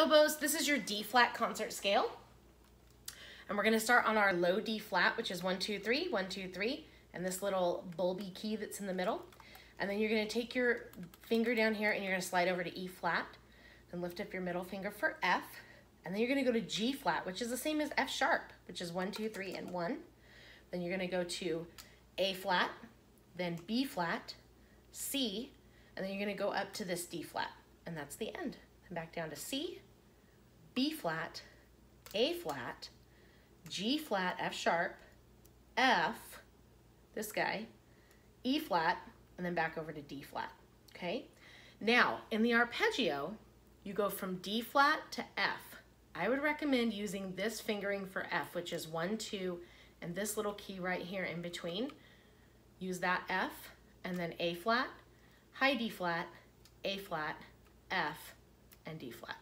oboes, this is your D flat concert scale. And we're gonna start on our low D flat, which is one, two, three, one, two, three, and this little bulby key that's in the middle. And then you're gonna take your finger down here and you're gonna slide over to E flat and lift up your middle finger for F. And then you're gonna go to G flat, which is the same as F sharp, which is one, two, three, and one. Then you're gonna go to A flat, then B flat, C, and then you're gonna go up to this D flat, and that's the end. And back down to C, B flat, A flat, G flat, F sharp, F, this guy, E flat, and then back over to D flat, okay? Now, in the arpeggio, you go from D flat to F. I would recommend using this fingering for F, which is one, two, and this little key right here in between. Use that F, and then A flat, high D flat, A flat, F, and D flat.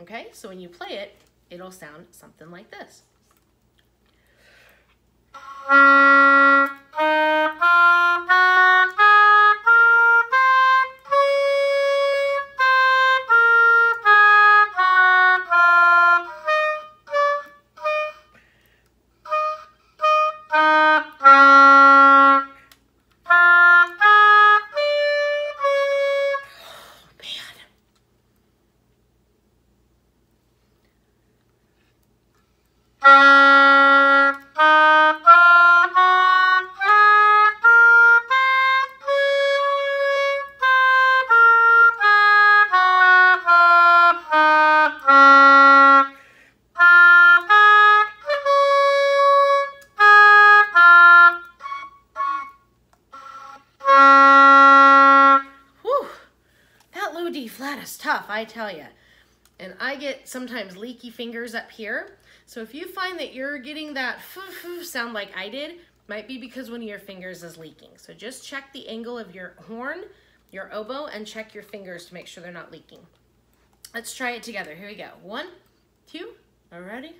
Okay, so when you play it, it'll sound something like this. D flat is tough, I tell you. And I get sometimes leaky fingers up here. So if you find that you're getting that sound like I did, might be because one of your fingers is leaking. So just check the angle of your horn, your oboe, and check your fingers to make sure they're not leaking. Let's try it together. Here we go. One, two, are ready?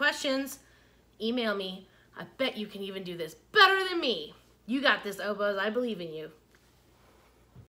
Questions? Email me. I bet you can even do this better than me. You got this, oboes. I believe in you.